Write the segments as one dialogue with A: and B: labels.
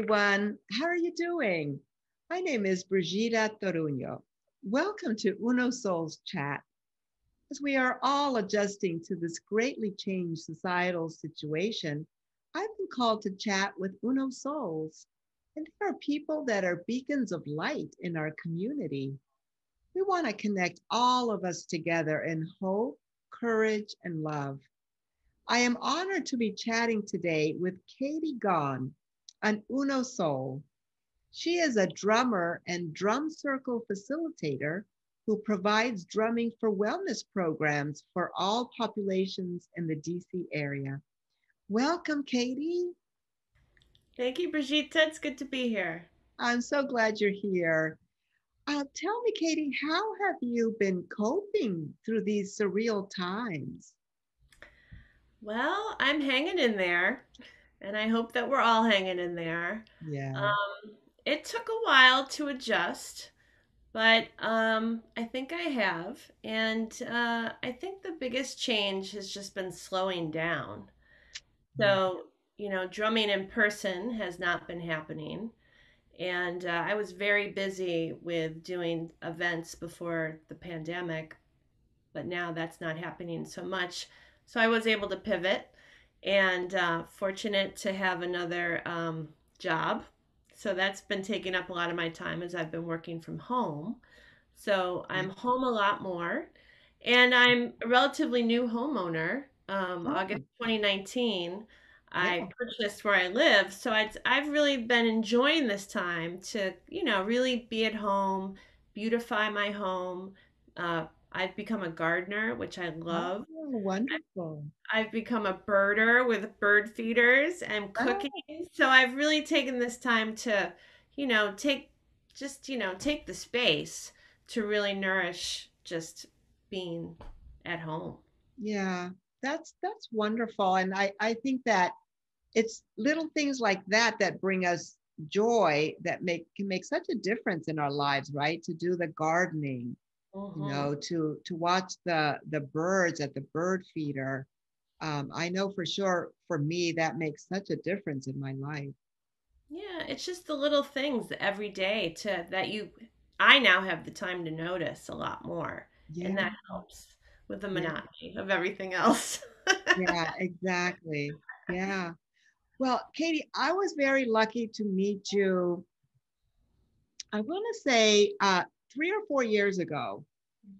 A: everyone. How are you doing? My name is Brigida Toruño. Welcome to Uno Souls Chat. As we are all adjusting to this greatly changed societal situation, I've been called to chat with Uno Souls. And there are people that are beacons of light in our community. We want to connect all of us together in hope, courage, and love. I am honored to be chatting today with Katy Gaughan, an Uno Soul. She is a drummer and drum circle facilitator who provides drumming for wellness programs for all populations in the DC area. Welcome, Katy.
B: Thank you, Brigitte. It's good to be here.
A: I'm so glad you're here. Uh, tell me, Katy, how have you been coping through these surreal times?
B: Well, I'm hanging in there and I hope that we're all hanging in there.
A: Yeah.
B: Um, it took a while to adjust, but um, I think I have. And uh, I think the biggest change has just been slowing down. So, you know, drumming in person has not been happening. And uh, I was very busy with doing events before the pandemic, but now that's not happening so much. So I was able to pivot and uh, fortunate to have another um, job. So that's been taking up a lot of my time as I've been working from home. So I'm home a lot more. And I'm a relatively new homeowner. Um, oh. August 2019, I yeah. purchased where I live. So I've, I've really been enjoying this time to, you know, really be at home, beautify my home, uh, I've become a gardener, which I love.
A: Oh, wonderful.
B: I've, I've become a birder with bird feeders and cooking. Oh. So I've really taken this time to, you know, take just, you know, take the space to really nourish just being at home.
A: Yeah. That's that's wonderful and I I think that it's little things like that that bring us joy that make can make such a difference in our lives, right? To do the gardening, mm-hmm. you know to to watch the the birds at the bird feeder um, i know for sure for me that makes such a difference in my life
B: yeah it's just the little things every day to that you i now have the time to notice a lot more yeah. and that helps with the monotony yeah. of everything else
A: yeah exactly yeah well katy i was very lucky to meet you i want to say uh, three or four years ago.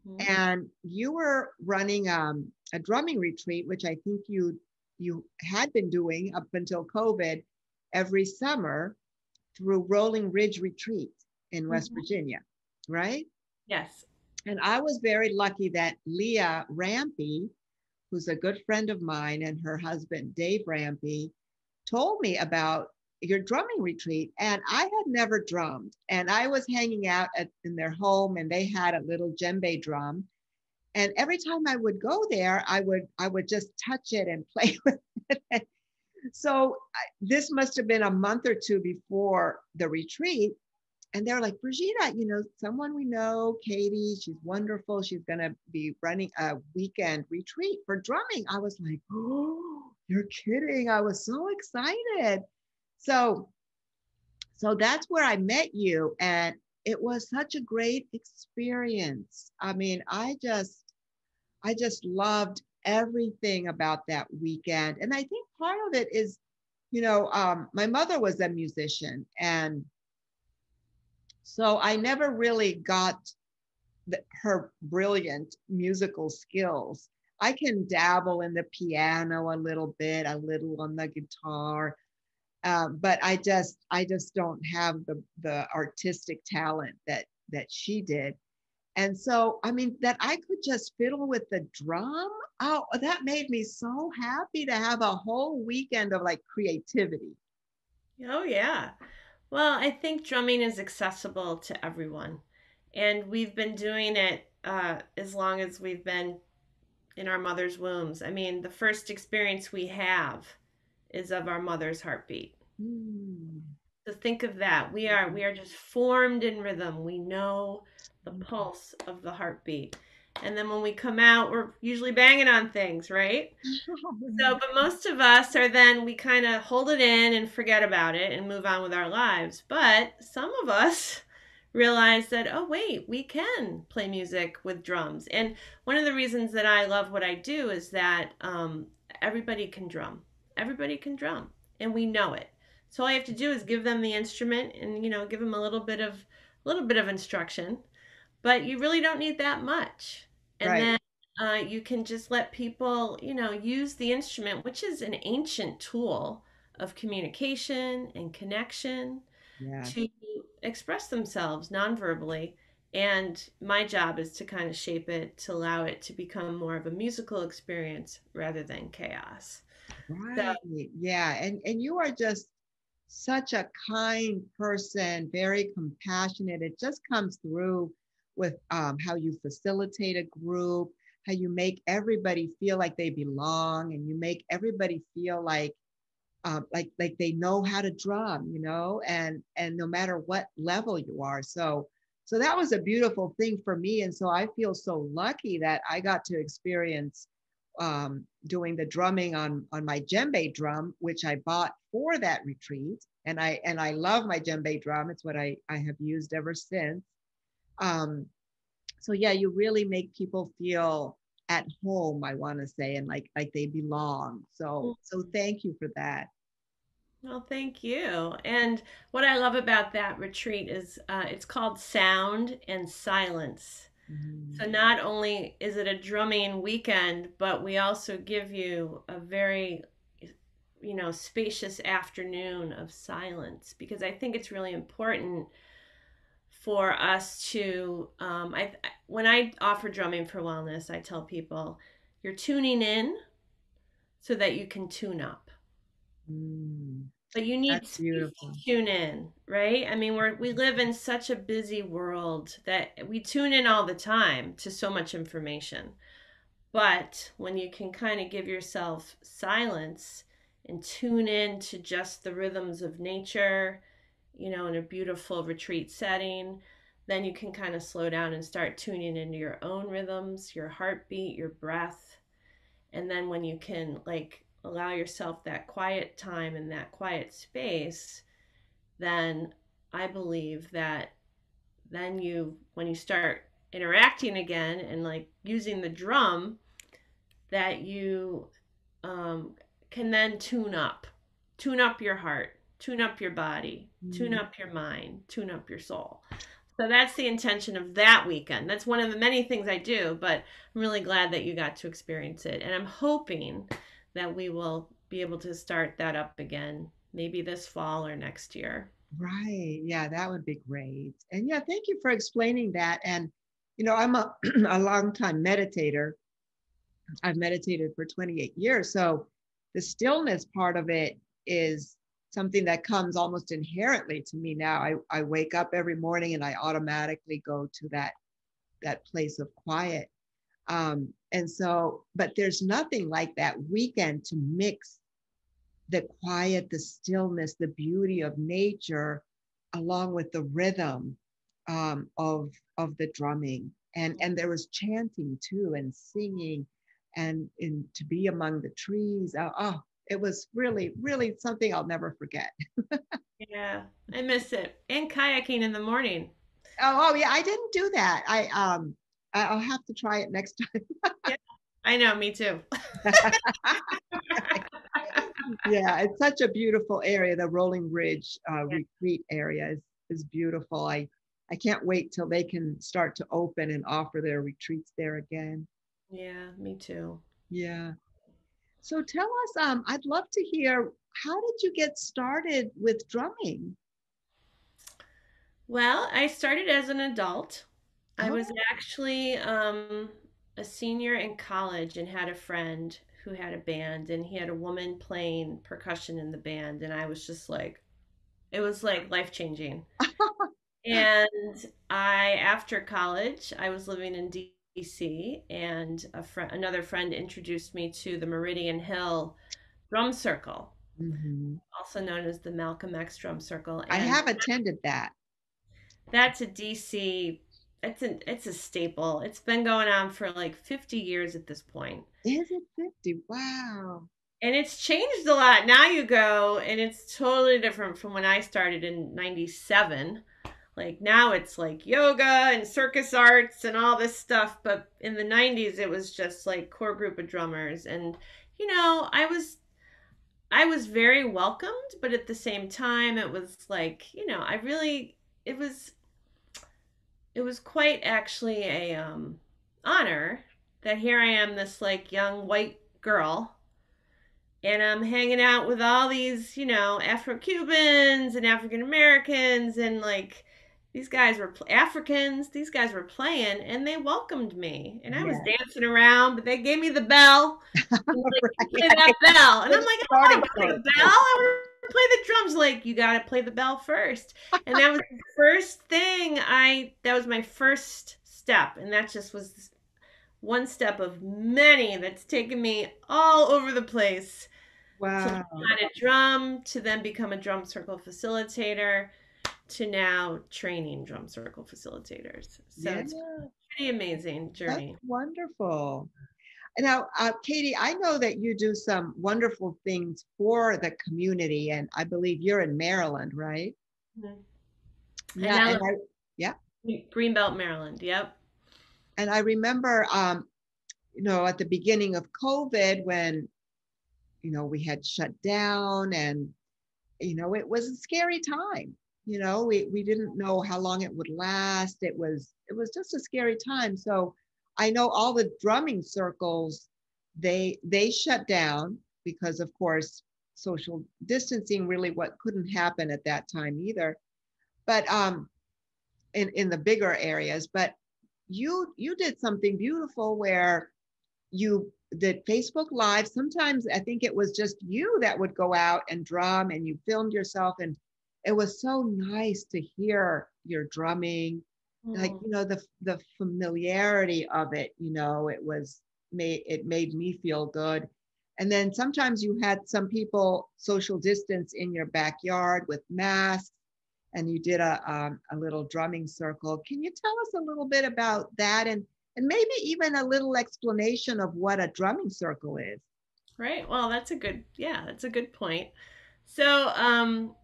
A: Mm-hmm. And you were running um, a drumming retreat, which I think you you had been doing up until COVID every summer through Rolling Ridge Retreat in West mm-hmm. Virginia, right?
B: Yes.
A: And I was very lucky that Leah Rampy, who's a good friend of mine, and her husband Dave Rampy, told me about your drumming retreat and i had never drummed and i was hanging out at, in their home and they had a little djembe drum and every time i would go there i would i would just touch it and play with it. So this must have been a month or two before the retreat and they're like brigida you know someone we know katy she's wonderful she's going to be running a weekend retreat for drumming. I was like oh you're kidding i was so excited so, so that's where I met you. And it was such a great experience. I mean, I just, I just loved everything about that weekend. And I think part of it is, you know, um, my mother was a musician. And so I never really got the, her brilliant musical skills. I can dabble in the piano a little bit, a little on the guitar, um, but I just I just don't have the the artistic talent that that she did. And so, I mean, that I could just fiddle with the drum. Oh, that made me so happy to have a whole weekend of like creativity.
B: Oh, yeah. Well, I think drumming is accessible to everyone. And we've been doing it uh, as long as we've been in our mother's wombs. I mean, the first experience we have is of our mother's heartbeat. Mm. So think of that. We are we are just formed in rhythm. We know the pulse of the heartbeat. And then when we come out, we're usually banging on things, right? so, but most of us are then we kind of hold it in and forget about it and move on with our lives. But some of us realize that, oh, wait, we can play music with drums. And one of the reasons that I love what I do is that um, everybody can drum. Everybody can drum, and we know it. So all you have to do is give them the instrument and you know give them a little bit of a little bit of instruction, but you really don't need that much. And right. then uh, you can just let people you know use the instrument, which is an ancient tool of communication and connection yeah. to express themselves nonverbally. And my job is to kind of shape it to allow it to become more of a musical experience rather than chaos.
A: Right. So, yeah. And and you are just such a kind person, very compassionate. It just comes through with um, how you facilitate a group, how you make everybody feel like they belong, and you make everybody feel like um, like like they know how to drum, you know, and and no matter what level you are. So so that was a beautiful thing for me, and so I feel so lucky that I got to experience um, doing the drumming on on my djembe drum, which I bought for that retreat, and I and I love my djembe drum. It's what I I have used ever since. Um, so yeah, you really make people feel at home. I want to say, and like like they belong. So so thank you for that.
B: Well, thank you. And what I love about that retreat is uh, it's called Sound and Silence. So mm. not only is it a drumming weekend, but we also give you a very you know, spacious afternoon of silence because I think it's really important for us to um, I when I offer drumming for wellness, I tell people you're tuning in so that you can tune up. Mm. But you need to tune in, right? I mean, we're we live in such a busy world that we tune in all the time to so much information. But when you can kind of give yourself silence and tune in to just the rhythms of nature, you know, in a beautiful retreat setting, then you can kind of slow down and start tuning into your own rhythms, your heartbeat, your breath. And then when you can like allow yourself that quiet time and that quiet space, then I believe that then you, when you start interacting again and like using the drum, that you um, can then tune up, tune up your heart, tune up your body, mm. tune up your mind, tune up your soul. So that's the intention of that weekend. That's one of the many things I do, but I'm really glad that you got to experience it. And I'm hoping that we will be able to start that up again, maybe this fall or next year.
A: Right. Yeah, that would be great. And yeah, thank you for explaining that. And, you know, I'm a, a long time meditator. I've meditated for 28 years. So the stillness part of it is something that comes almost inherently to me now. I, I wake up every morning and I automatically go to that that place of quiet. Um, and so, but there's nothing like that weekend to mix the quiet, the stillness, the beauty of nature, along with the rhythm um, of of the drumming. And and there was chanting too, and singing, and in to be among the trees. Oh, oh it was really, really something I'll never forget.
B: yeah, I miss it. And kayaking in the morning.
A: Oh, oh yeah, I didn't do that. I um I'll have to try it next time.
B: yeah, I know, me too.
A: yeah, it's such a beautiful area. The Rolling Ridge uh, yeah. retreat area is is beautiful. I I can't wait till they can start to open and offer their retreats there again.
B: Yeah, me too.
A: Yeah. So tell us, um, I'd love to hear how did you get started with drumming?
B: Well, I started as an adult. I was oh. actually um, a senior in college and had a friend who had a band, and he had a woman playing percussion in the band, and I was just like, it was like life changing. and I, after college, I was living in DC, and a friend, another friend introduced me to the Meridian Hill Drum Circle, mm-hmm. also known as the Malcolm X Drum Circle.
A: And I have attended that.
B: That's a DC it's an it's a staple. It's been going on for like 50 years at this point.
A: Is it 50? Wow.
B: And it's changed a lot. Now you go and it's totally different from when I started in 97. Like now it's like yoga and circus arts and all this stuff, but in the 90s it was just like core group of drummers and you know, I was I was very welcomed, but at the same time it was like, you know, I really it was it was quite actually a um honor that here I am this like young white girl and I'm hanging out with all these, you know, Afro Cubans and African Americans and like these guys were Africans. These guys were playing, and they welcomed me. And I was dancing around, but they gave me the bell. like, right. That bell, and I'm like, I want to play the bell. I want play the drums. Like, you got to play the bell first. And that was the first thing I. That was my first step, and that just was one step of many that's taken me all over the place.
A: Wow.
B: To learn a drum, to then become a drum circle facilitator to now training drum circle facilitators. So yeah. it's pretty amazing journey.
A: That's wonderful. Now, uh, Katy, I know that you do some wonderful things for the community, and I believe you're in Maryland, right?
B: Mm-hmm. Yeah, and I, yeah. Greenbelt, Maryland. Yep.
A: And I remember, um, you know, at the beginning of COVID, when you know we had shut down, and you know it was a scary time you know we, we didn't know how long it would last it was it was just a scary time so i know all the drumming circles they they shut down because of course social distancing really what couldn't happen at that time either. But um in in the bigger areas but you you did something beautiful where you did facebook live. Sometimes i think it was just you that would go out and drum and you filmed yourself and it was so nice to hear your drumming mm. like you know the the familiarity of it you know it was made it made me feel good. And then sometimes you had some people social distance in your backyard with masks and you did a, um, a little drumming circle. Can you tell us a little bit about that and and maybe even a little explanation of what a drumming circle is?
B: Right. Well that's a good yeah that's a good point. So um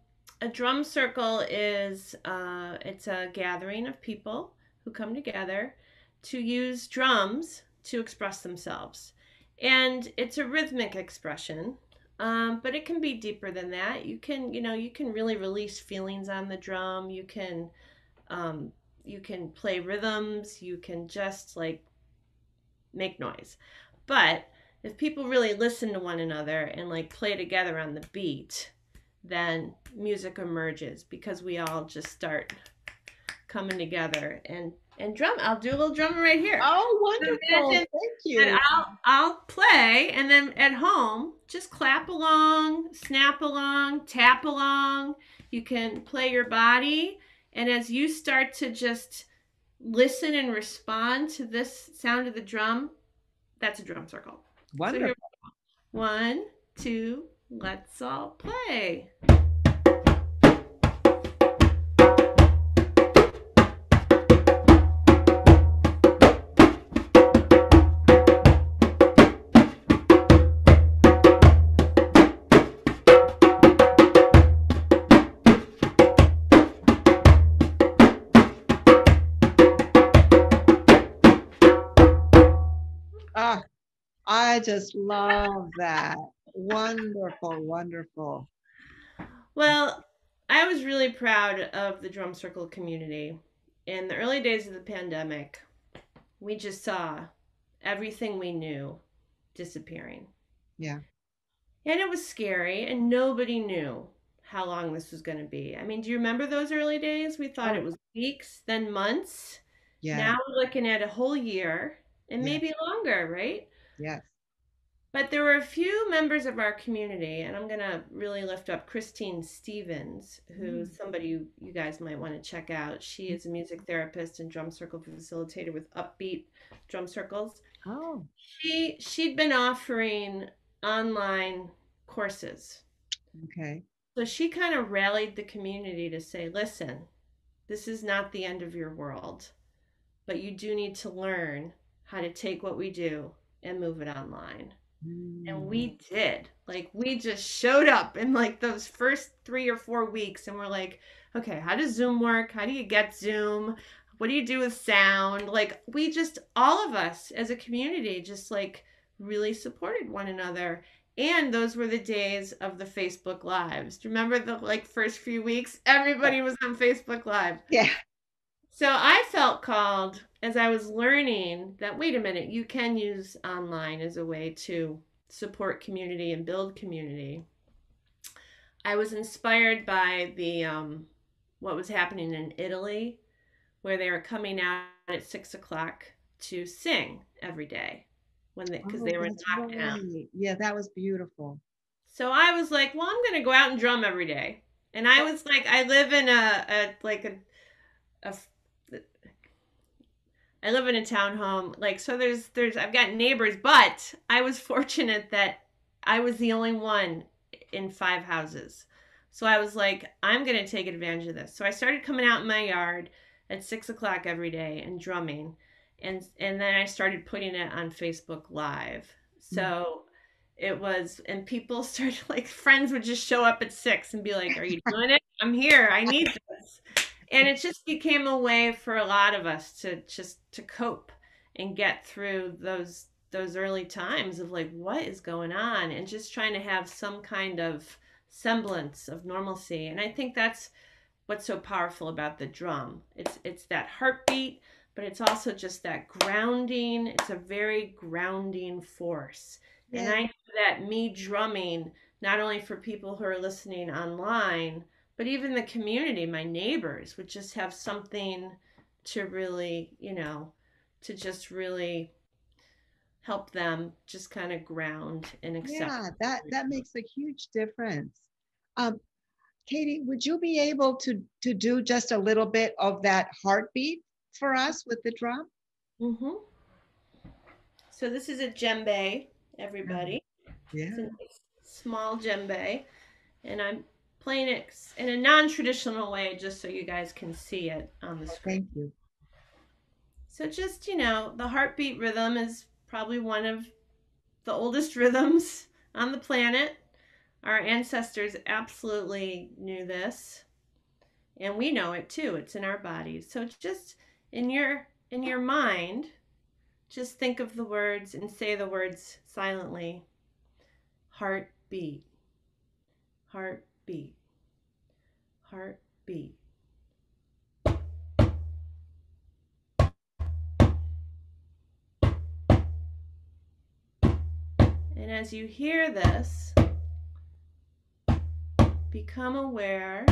B: a drum circle is uh, it's a gathering of people who come together to use drums to express themselves. And it's a rhythmic expression um, but it can be deeper than that. You can you know you can really release feelings on the drum. You can um, you can play rhythms. You can just like make noise. But if people really listen to one another and like play together on the beat then music emerges because we all just start coming together and and drum. I'll do a little drumming right here.
A: Oh, wonderful! Thank you.
B: And I'll I'll play, and then at home, just clap along, snap along, tap along. You can play your body, and as you start to just listen and respond to this sound of the drum, that's a drum circle.
A: Wonderful.
B: So one, two, let's all play.
A: Ah, I just love that wonderful, wonderful.
B: Well, I was really proud of the drum circle community. In the early days of the pandemic, we just saw everything we knew disappearing.
A: Yeah.
B: And it was scary, and nobody knew how long this was going to be. I mean, do you remember those early days? We thought oh. it was weeks, then months. Yeah. Now we're looking at a whole year and yeah. maybe longer, right?
A: Yes.
B: But there were a few members of our community, and I'm going to really lift up Christine Stevens, who's mm. somebody you, you guys might want to check out. She is a music therapist and drum circle facilitator with Upbeat Drum Circles.
A: Oh.
B: She she'd been offering online courses.
A: Okay.
B: So she kind of rallied the community to say, "Listen, this is not the end of your world. but you do need to learn how to take what we do and move it online. And
A: Mm.
B: we did. Like we just showed up in like those first 3 or 4 weeks and we're like, okay, how does Zoom work? How do you get Zoom? What do you do with sound? Like we just all of us as a community just like really supported one another. And those were the days of the Facebook lives. Do you remember the like first few weeks? Everybody was on Facebook Live.
A: Yeah.
B: So I felt called as I was learning that wait a minute, you can use online as a way to support community and build community. I was inspired by the um, what was happening in Italy, where they were coming out at six o'clock to sing every day when they because
A: Oh,
B: they were lockdown.
A: right. Yeah, that was beautiful.
B: So I was like, well, I'm gonna go out and drum every day. And I was like, I live in a, a like a, a I live in a townhome. Like, so there's there's I've got neighbors, but I was fortunate that I was the only one in five houses. So I was like, I'm gonna take advantage of this. So I started coming out in my yard at six o'clock every day and drumming, and and then I started putting it on Facebook Live. Mm. So it was, and people started like friends would just show up at six and be like, "Are you doing it? I'm here. I need this." And it just became a way for a lot of us to just to cope and get through those those early times of like what is going on and just trying to have some kind of semblance of normalcy. And I think that's what's so powerful about the drum. It's it's that heartbeat, but it's also just that grounding. It's a very grounding force. And I know that me drumming, not only for people who are listening online, but even the community, my neighbors, would just have something to really, you know, to just really help them just kind of ground and accept.
A: Yeah, that that makes a huge difference. Um, Katy, would you be able to to do just a little bit of that heartbeat for us with the drum?
B: hmm So this is a djembe, everybody.
A: Yeah.
B: It's a nice small djembe, and I'm playing it in a non-traditional way, just so you guys can see it on the screen.
A: Thank you.
B: So just, you know, the heartbeat rhythm is probably one of the oldest rhythms on the planet. Our ancestors absolutely knew this. And we know it too. It's in our bodies. So just in your in your mind, just think of the words and say the words silently. Heartbeat. Heartbeat. Heartbeat. And as you hear this, become aware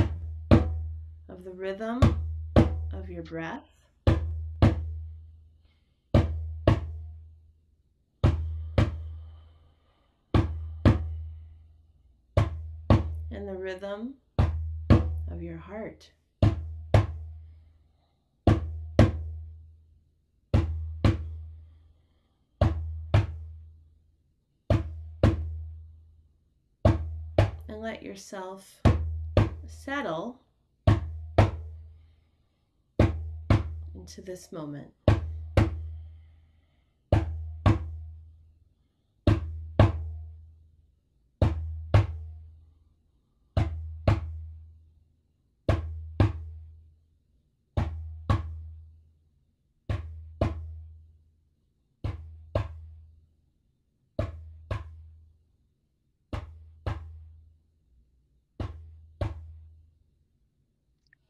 B: of the rhythm of your breath. And the rhythm of your heart. and let yourself settle into this moment.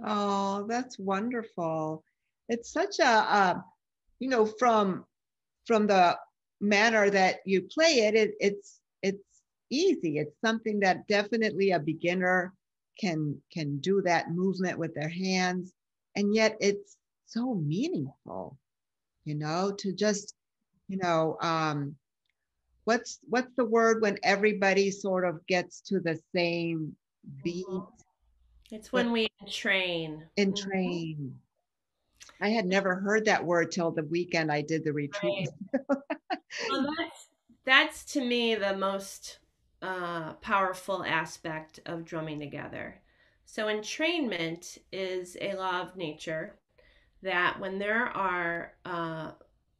A: Oh, that's wonderful. It's such a, uh, you know, from from the manner that you play it, it it's it's easy. It's something that definitely a beginner can can do that movement with their hands, and yet it's so meaningful, you know, to just, you know, um, what's what's the word when everybody sort of gets to the same beat.
B: It's when we train.
A: in
B: Mhm.
A: train. I had never heard that word till the weekend I did the retreat.
B: Well, that's, that's to me the most uh, powerful aspect of drumming together. So, entrainment is a law of nature that when there are uh,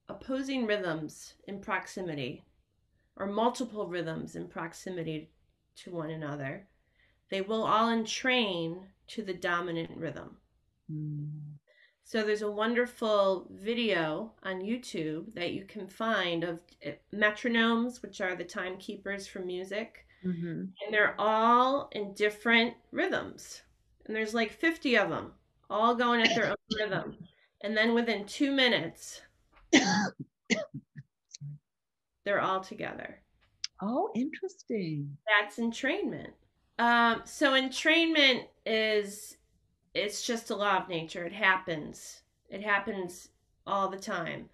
B: opposing rhythms in proximity or multiple rhythms in proximity to one another, they will all entrain to the dominant rhythm. Mm. So there's a wonderful video on YouTube that you can find of eh, metronomes, which are the timekeepers for music. Mm-hmm. And they're all in different rhythms. And there's like 50 of them, all going at their own rhythm. And then within two minutes, they're all together.
A: Oh, interesting.
B: That's entrainment. Um, so entrainment is it's just a law of nature. It happens. It happens all the time.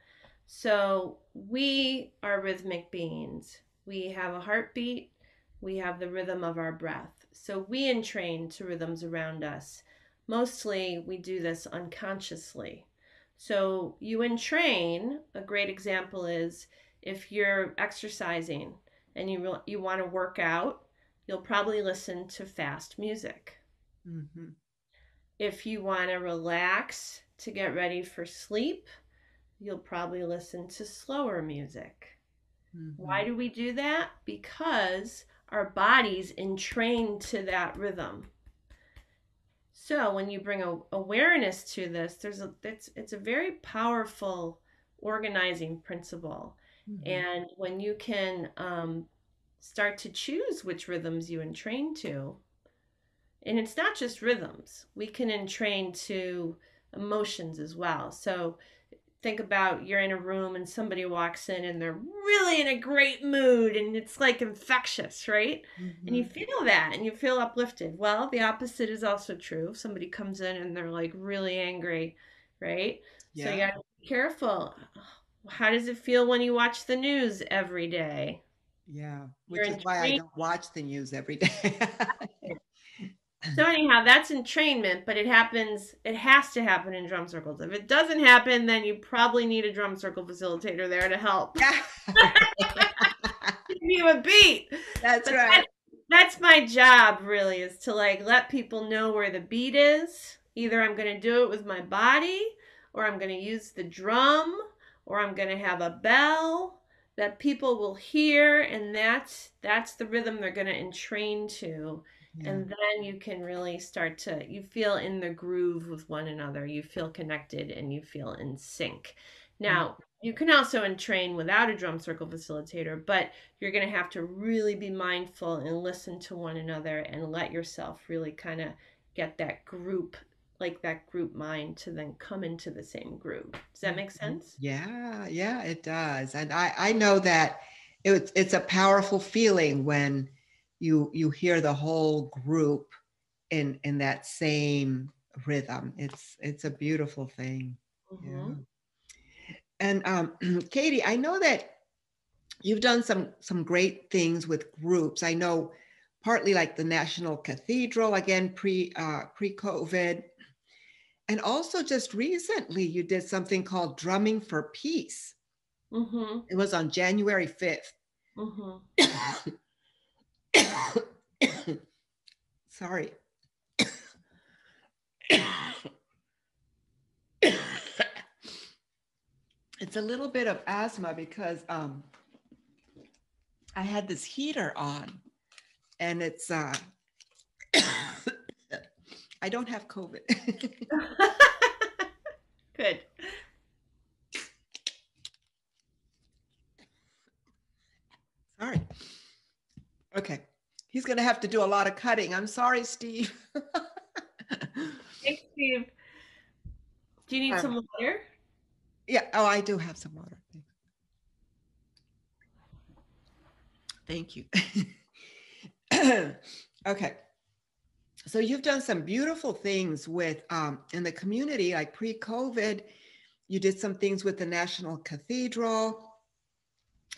B: So we are rhythmic beings. We have a heartbeat. We have the rhythm of our breath. So we entrain to rhythms around us. Mostly we do this unconsciously. So you entrain, a great example is if you're exercising and you you want to work out, you'll probably listen to fast music. Mm-hmm. If you want to relax to get ready for sleep, you'll probably listen to slower music. Mm-hmm. Why do we do that? Because our bodies entrain to that rhythm. So when you bring a, awareness to this, there's a it's it's a very powerful organizing principle. Mm-hmm. And when you can um, start to choose which rhythms you entrain to, and it's not just rhythms. We can entrain to emotions as well. So think about you're in a room and somebody walks in and they're really in a great mood and it's like infectious right? Mm-hmm. and you mm-hmm. feel that and you feel uplifted. Well the opposite is also true. Somebody comes in and they're like really angry right? Yeah. so you gotta be careful. How does it feel when you watch the news every day
A: yeah which you're is why i don't watch the news every day
B: so anyhow, that's entrainment, but it happens. It has to happen in drum circles. If it doesn't happen, then you probably need a drum circle facilitator there to help. Give you a beat.
A: That's but right. That,
B: that's my job, really, is to like let people know where the beat is. Either I'm going to do it with my body, or I'm going to use the drum, or I'm going to have a bell that people will hear, and that's that's the rhythm they're going to entrain to. And then you can really start to you feel in the groove with one another. You feel connected and you feel in sync. Now mm-hmm. you can also entrain without a drum circle facilitator but you're going to have to really be mindful and listen to one another and let yourself really kind of get that group like that group mind to then come into the same group. does that make mm-hmm. sense
A: yeah yeah it does and i i know that it's it's a powerful feeling when you you hear the whole group in in that same rhythm it's it's a beautiful thing mm-hmm. yeah and um, katy i know that you've done some some great things with groups i know partly like the national cathedral again pre uh, pre covid and also just recently you did something called drumming for peace mm-hmm. it was on january 5th mm-hmm. Sorry. it's a little bit of asthma because um, I had this heater on and it's, uh, I don't have COVID.
B: Good.
A: Sorry. Okay. He's going to have to do a lot of cutting. I'm sorry, Steve.
B: Thanks, Steve. Do you need um, some water?
A: Yeah. Oh, I do have some water. Thank you. okay. So you've done some beautiful things with um, in the community, like pre-COVID. You did some things with the National Cathedral,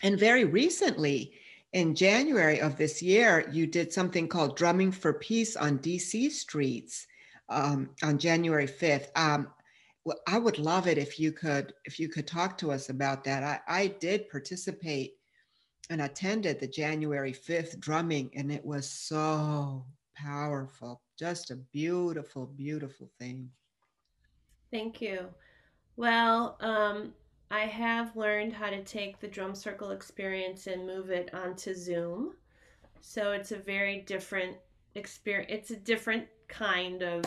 A: and very recently, in January of this year, you did something called Drumming for Peace on DC streets um, on January 5th. Um, well, I would love it if you could if you could talk to us about that. I, I did participate and attended the January 5th drumming, and it was so powerful. Just a beautiful, beautiful thing.
B: Thank you. Well, um, I have learned how to take the drum circle experience and move it onto Zoom. So it's a very different experience. It's a different kind of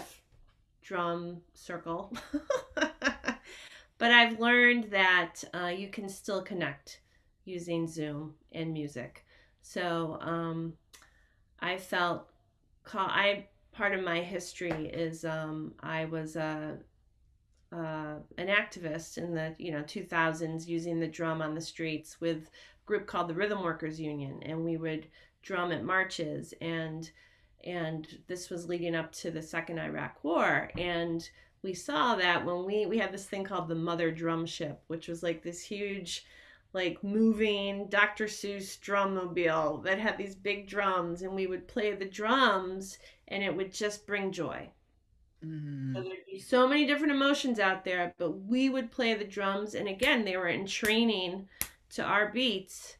B: drum circle. but I've learned that uh, you can still connect using Zoom and music. So um, I felt call I part of my history is um, I was a uh, an activist in the you know 2000s using the drum on the streets with a group called the Rhythm Workers Union, and we would drum at marches and and this was leading up to the second Iraq War and we saw that when we we had this thing called the Mother Drum Ship, which was like this huge like moving Dr. Seuss drum mobile that had these big drums and we would play the drums and it would just bring joy. Mm. So there'd be so many different emotions out there, but we would play the drums and again they were entraining to our beats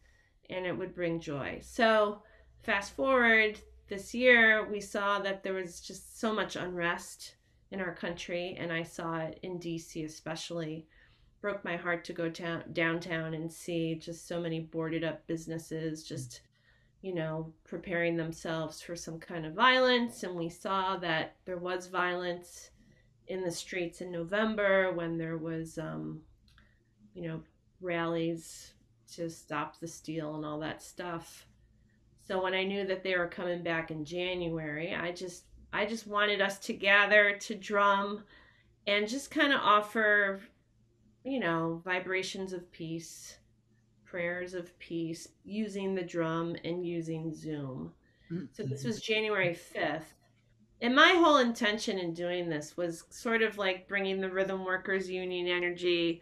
B: and it would bring joy. So fast forward this year we saw that there was just so much unrest in our country and I saw it in DC especially broke my heart to go down downtown and see just so many boarded up businesses just you know preparing themselves for some kind of violence. And we saw that there was violence in the streets in November when there was um, you know rallies to stop the steal and all that stuff. So when I knew that they were coming back in January I just I just wanted us to gather to drum and just kind of offer you know, vibrations of peace, prayers of peace, using the drum and using Zoom. Mm-hmm. So this was January 5th. And my whole intention in doing this was sort of like bringing the Rhythm Workers Union energy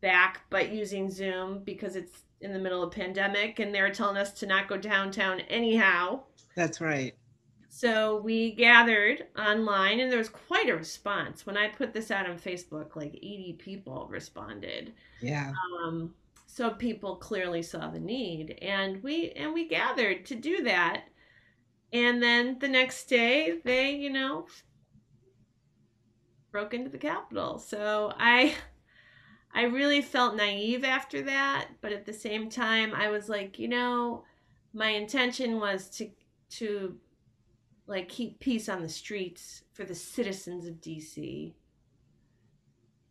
B: back, but using Zoom because it's in the middle of pandemic and they're telling us to not go downtown anyhow.
A: That's right.
B: So we gathered online, and there was quite a response. When I put this out on Facebook, like 80 people responded.
A: Yeah.
B: Um, so people clearly saw the need, and we and we gathered to do that. And then the next day, they, you know, broke into the Capitol. So I, I really felt naive after that, but at the same time, I was like, you know, my intention was to to like keep peace on the streets for the citizens of DC.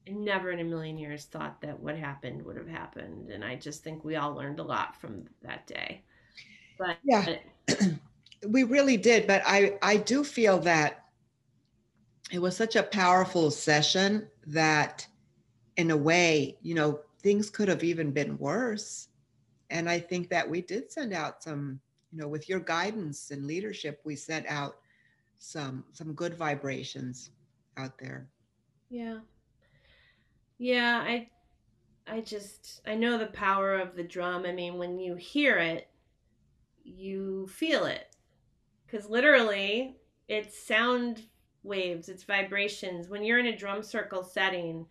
B: I never in a million years thought that what happened would have happened. And I just think we all learned a lot from that day. But
A: yeah, we really did. But I, I do feel that it was such a powerful session that, in a way, you know, things could have even been worse. And I think that we did send out some you know with your guidance and leadership we sent out some some good vibrations out there.
B: Yeah. Yeah i i just i know the power of the drum. I mean when you hear it you feel it. Because literally it's sound waves it's vibrations. When you're in a drum circle setting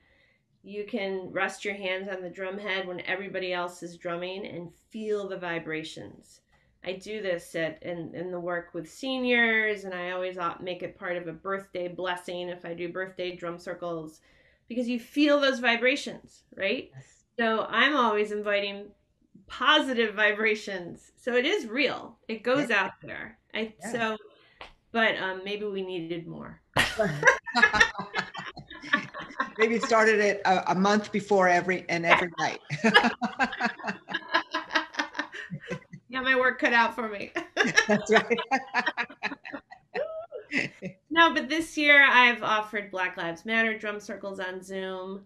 B: you can rest your hands on the drum head when everybody else is drumming and feel the vibrations I do this at in, in the work with seniors, and I always make it part of a birthday blessing if I do birthday drum circles, because you feel those vibrations, right? Yes. So I'm always inviting positive vibrations. So it is real. It goes yes. out there. I yes. so, but um, maybe we needed more.
A: maybe started it a, a month before every and every night
B: got my work cut out for me. That's right. no, but this year I've offered Black Lives Matter drum circles on Zoom.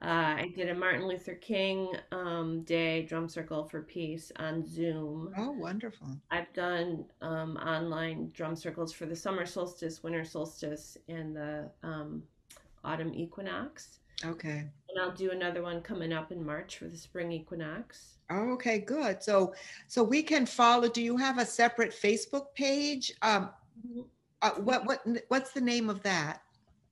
B: Uh, I did a Martin Luther King um, Day drum circle for peace on Zoom.
A: Oh, wonderful.
B: I've done um, online drum circles for the summer solstice, winter solstice, and the um, autumn equinox.
A: Okay.
B: And I'll do another one coming up in March for the spring equinox.
A: Oh, okay, good. So, so we can follow. Do you have a separate Facebook page? Um, uh, what what what's the name of that?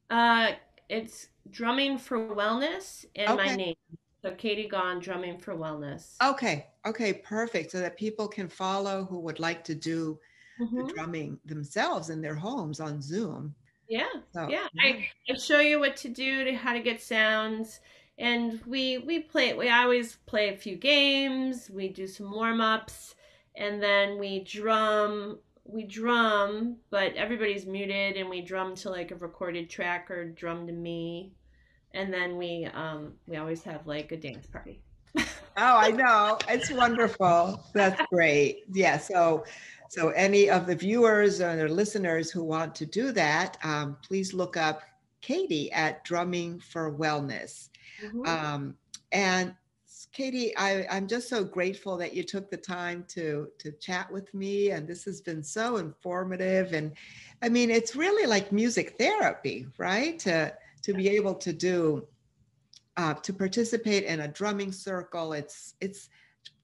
B: Uh, it's Drumming for Wellness and okay. my name. So Katy Gaughan, Drumming for Wellness.
A: Okay, okay, perfect. So that people can follow who would like to do mm-hmm. the drumming themselves in their homes on Zoom.
B: Yeah, so, yeah. yeah. I, I show you what to do to how to get sounds and we we play we always play a few games we do some warm-ups and then we drum we drum but everybody's muted and we drum to like a recorded track or drum to me and then we um we always have like a dance party
A: oh i know it's wonderful that's great yeah so so any of the viewers or listeners who want to do that um, please look up katy at drumming for wellness. Mm-hmm. um, and katy I, i'm just so grateful that you took the time to to chat with me and this has been so informative. And i mean it's really like music therapy right? To to be able to do uh, to participate in a drumming circle. It's it's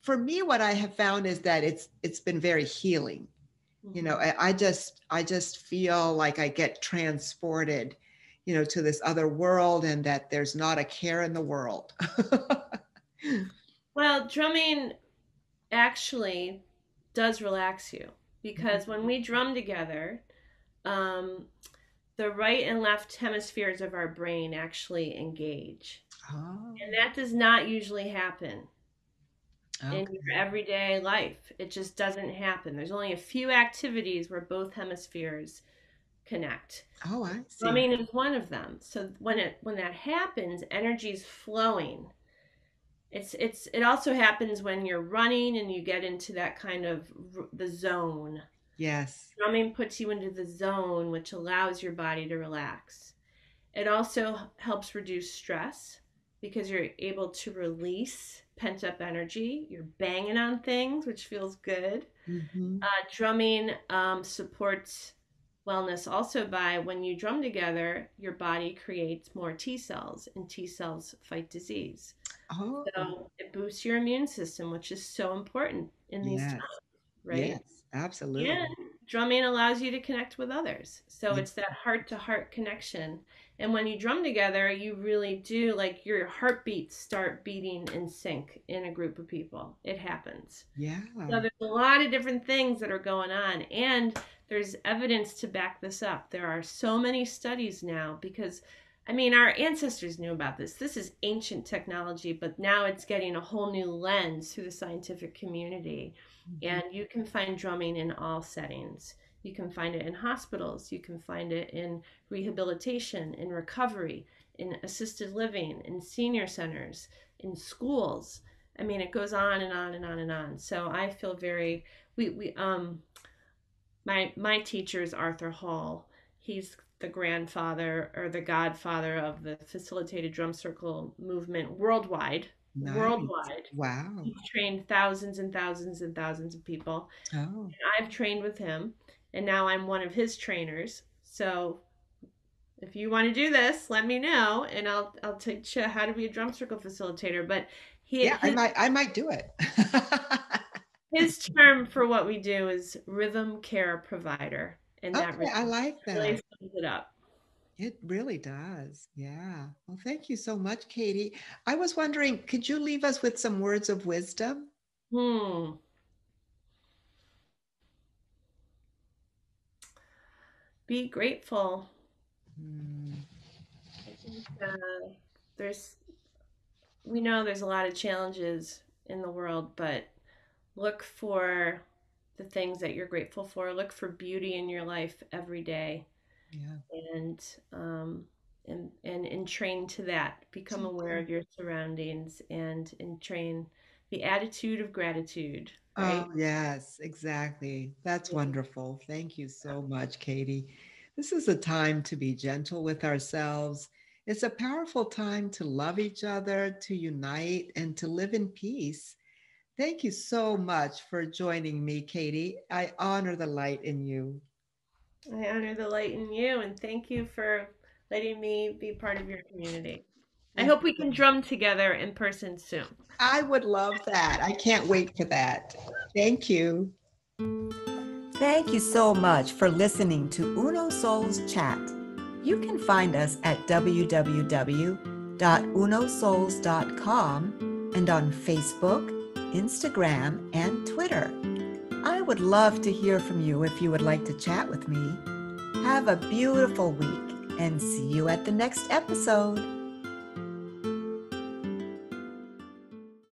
A: for me what i have found is that it's it's been very healing you know mm-hmm. I, I just i just feel like i get transported you know to this other world and that there's not a care in the world
B: well drumming actually does relax you because mm-hmm. when we drum together um, the right and left hemispheres of our brain actually engage. Oh. And that does not usually happen okay. in your everyday life. It just doesn't happen. There's only a few activities where both hemispheres connect.
A: Oh, I see.
B: Drumming is one of them. So when it when that happens, energy is flowing. It's it's it also happens when you're running and you get into that kind of the zone
A: Yes.
B: Drumming puts you into the zone, which allows your body to relax. It also helps reduce stress because you're able to release pent up energy. You're banging on things, which feels good. Mm-hmm. Uh, drumming um, supports wellness also by when you drum together, your body creates more T cells, and T cells fight disease. Oh. So it boosts your immune system, which is so important in these yes. times, right? Yes.
A: Absolutely.
B: And drumming allows you to connect with others. So it's that heart to heart connection. And when you drum together, you really do like your heartbeats start beating in sync in a group of people. It happens.
A: Yeah.
B: So there's a lot of different things that are going on. And there's evidence to back this up. There are so many studies now because I mean, our ancestors knew about this. This is ancient technology, but now it's getting a whole new lens through the scientific community. Mm-hmm. And you can find drumming in all settings. You can find it in hospitals, you can find it in rehabilitation, in recovery, in assisted living, in senior centers, in schools. I mean, it goes on and on and on and on. So I feel very we we um my my teacher is Arthur Hull. He's the grandfather or the godfather of the facilitated drum circle movement worldwide. Nice. Worldwide.
A: Wow.
B: He's trained thousands and thousands and thousands of people. Oh. And I've trained with him, and now I'm one of his trainers. So if you want to do this, let me know, and I'll I'll teach you how to be a drum circle facilitator. But
A: he, yeah, his, I might I might do it.
B: his term for what we do is rhythm care provider, and
A: okay, that I like that. Really
B: sums it up.
A: It really does. Yeah. Well, thank you so much, Katy. I was wondering, could you leave us with some words of wisdom?
B: Hmm. Be grateful. Hmm. I think uh, there's, we know there's a lot of challenges in the world, but look for the things that you're grateful for. Look for beauty in your life every day
A: yeah.
B: and um, and and and train to that. Become aware of your surroundings and and train the attitude of gratitude. Right?
A: Oh yes, exactly. That's wonderful. Thank you so much, Katy. This is a time to be gentle with ourselves. It's a powerful time to love each other, to unite, and to live in peace. Thank you so much for joining me, Katy. I honor the light in you.
B: I honor the light in you and thank you for letting me be part of your community. I hope we can drum together in person soon.
A: I would love that. I can't wait for that. Thank you. Thank you so much for listening to Uno Souls Chat. You can find us at www.unosouls.com and on Facebook, Instagram, and Twitter. I would love to hear from you if you would like to chat with me. Have a beautiful week and see you at the next episode.